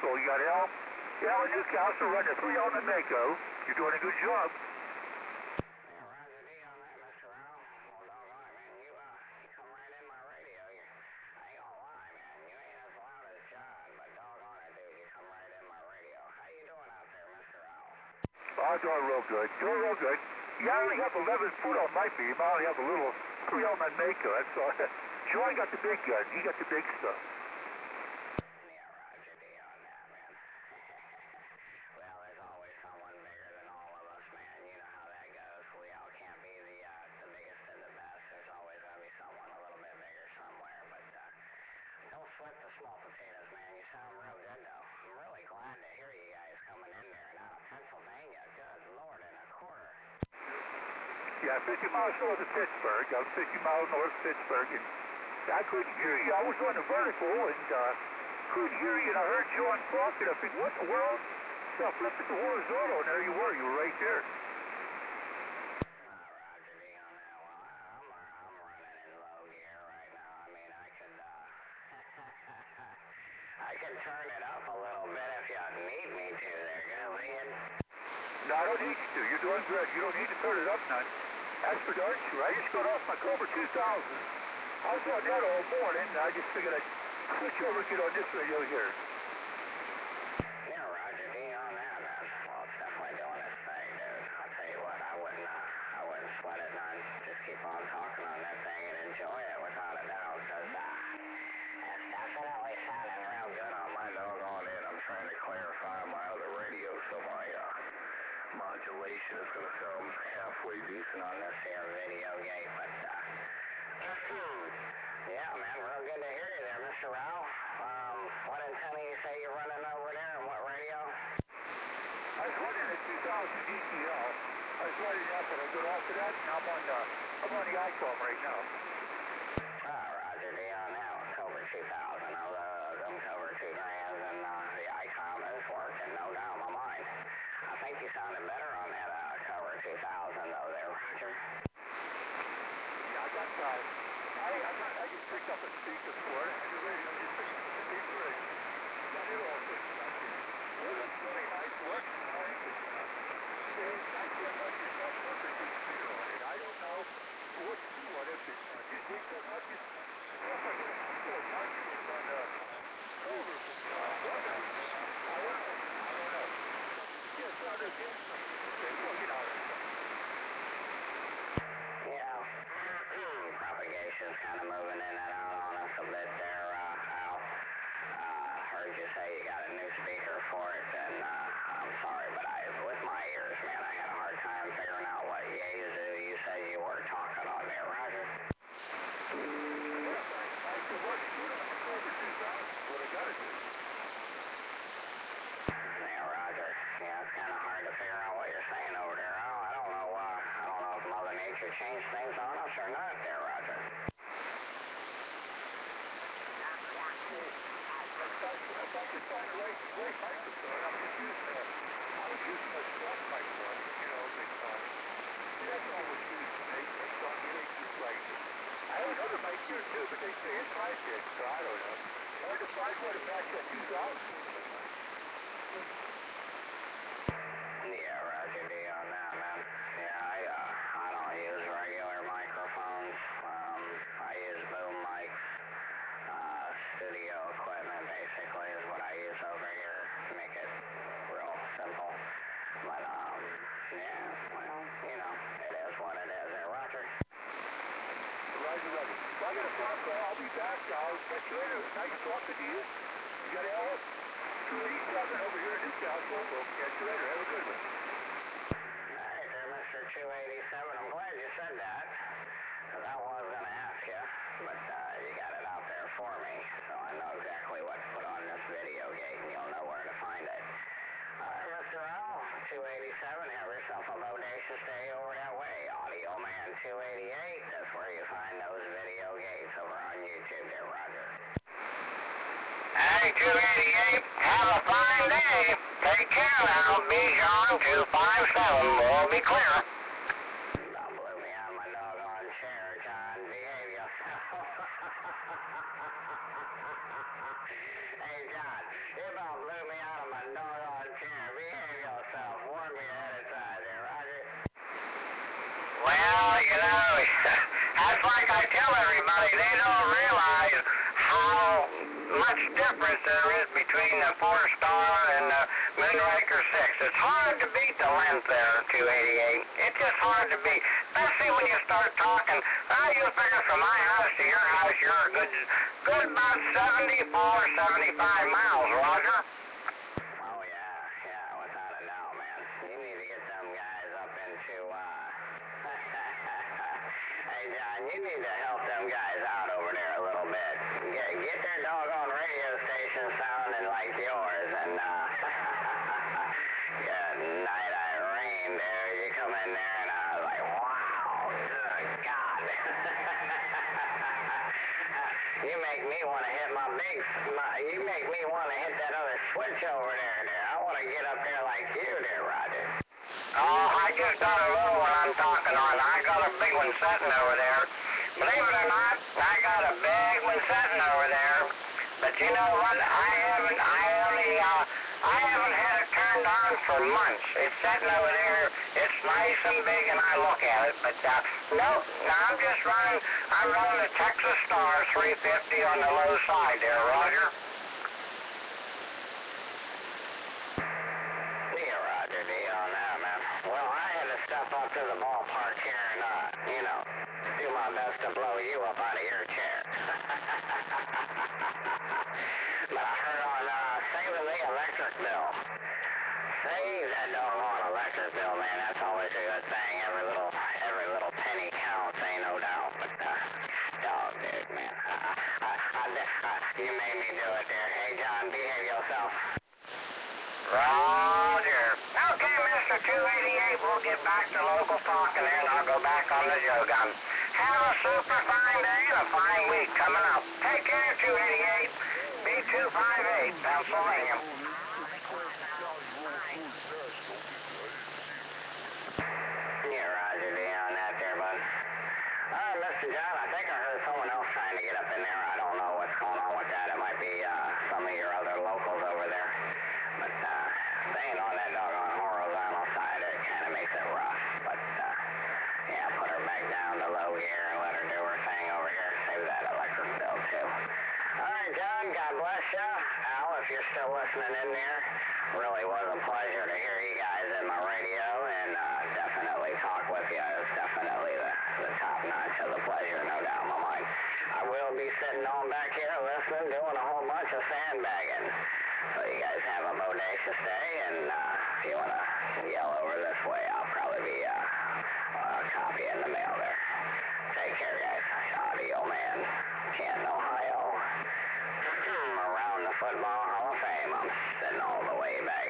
Newcastle. You got Al, Al in Newcastle running three element Maco. You're doing a good job. Yeah, Roger D on that, Mr. Rao. Well, doggone it, man. You, you come right in my radio. You, I ain't gonna lie, man. You ain't as loud as John, but doggone it, dude. You come right in my radio. How you doing real good. Doing real good. Yeah, I only have 11 foot on my beam. I only have a little three element Maco. That's all. John got the big gun. He got the big stuff. Yeah, 50 miles north of Pittsburgh. I'm 50 miles north of Pittsburgh, and I couldn't hear you. I was on the vertical and uh, couldn't hear you, and I heard John talking. I think, what in the world? So I flipped it to horizontal, and there you were. You were right there. Roger D on that. Well, I'm, I'm running in low gear right now. I mean, I could, I could turn it up a little bit if you need me to there, Gillian. No, I don't need you to. You're doing good. You don't need to turn it up none. For Dartshire, I just got off my Cobra 2000. I was on that all morning, and I just figured I'd switch over and get on this radio here. Yeah, Roger D on that, man. Well, it's definitely doing its thing, dude. I'll tell you what, I wouldn't, uh, I wouldn't sweat it none. Just keep on talking on that thing and enjoy it without a doubt, because, uh, it's definitely sounding real good on my doggone end. I'm trying to clarify my other radio, so my, uh, modulation is going to sound halfway decent on this here video gate, but, uh, yeah, man, real good to hear you there, Mr. Rao. Um, what antenna you say you're running over there and what radio? I was running a 2000 GTL. I was running that, but I got off of that, and I'm on the, I'm on the ICOM right now. Ah, Roger D on that one. Cobra 2000. I love them Cobra 2 grands, and uh, the ICOM is working, no doubt in my mind. I think you sounded better on that uh, Cobra 2000, though, there, Roger. Yeah, I got uh, I, I got, I just picked up a speaker for it, and the radio just picked up a speaker, and got it all fixed up. Well, it's really nice work, fine, but, uh, it's not so much, it's not perfectly clear on it. I don't know what to do on it, but, uh, just wait so much, it's, stuff like that, so much, it's on the shoulder, but, uh, what, I, I don't know, I don't know. Yes, now they're getting, they're looking out at something. Yeah. Propagation's kind of moving in and out on us a bit there, uh, Al. Uh, heard you say you got a new speaker for it, and uh, I'm sorry, but I, with my ears, man, I had a hard time figuring out what Yazoo you say you were talking on there, Roger. Yes, I, I can work good on the Cobra 2000, what I gotta do. Yeah, Roger. Yeah, it's kind of hard to figure out what you're saying over there. I don't, I don't know. Uh, I don't know if Mother Nature changed things on us or not, there, Roger. I thought you found the right, right microphone. I'm just using a, I was using a strong microphone, you know, but, uh, that's all was used to make the song. It ain't just right. I have another mic here too, but they say it's high pitch, so I don't know. Hard to find one to match that 2000. I'll be back. I'll catch you later. Nice talking to you. You got Alice? 287 over here in Newcastle. We'll catch you later. Have a good one. Right there, Mr. 287. I'm glad you said that. I was uh, Take care now. Will be clear. Don't put me on my John. Behave yourself. hey, John, you about blew me out of my doggone chair. Behave yourself. Me there, Roger. Well, you know, that's like I tell everybody. They don't realize how much difference there is between the four star and the Moonraker 6. It's hard to beat the length there, 288. It's just hard to beat. Especially when you start talking, oh, well, you figure from my house to your house, you're a good, good about 74, 75 miles, Roger. You need to help them guys out over there a little bit. Get, get their doggone radio station sounding like yours, and, uh... good night, Irene, there. You come in there, and I was like, wow, good God. you make me want to hit my big... My, you make me want to hit that other switch over there, there. I want to get up there like you there, Roger. Oh, I just got a little one I'm talking on. I got a big one sitting over there. Believe it or not, I got a big one sitting over there. But you know what? I haven't, I only, uh, I haven't had it turned on for months. It's sitting over there. It's nice and big, and I look at it. But uh, nope, no, I'm just running. I'm running the Texas Star 350 on the low side there, Roger. Yeah, Roger, D on that, man. Well, I had to step up to the ballpark here and, uh, you know, do my best to blow you up out of your chair. but I heard on, uh, saving the electric bill. Save that doggone electric bill, man. That's always a good thing. Every little, every little penny counts, ain't no doubt. But, uh, dog, dude, man. I, I, I, I, you made me do it there. Hey, John, behave yourself. Roger. Okay, Mr. 288, we'll get back to local there, and I'll go back on the Jo-Gunn. Have a super fine day and a fine week coming up. Take care, 288. B258, Pennsylvania. you're still uh, listening in there. Really was a pleasure to hear you guys in my radio and uh, definitely talk with you. It's definitely the, the top notch of the pleasure, no doubt in my mind. I will be sitting on back here listening, doing a whole bunch of sandbagging. So you guys have a bodacious day, and uh, if you want to yell over this way, I'll probably be uh, uh, copying the mail there. Take care, guys. Audio man, Canton, Ohio. The Football Hall of Fame. I'm sitting all the way back.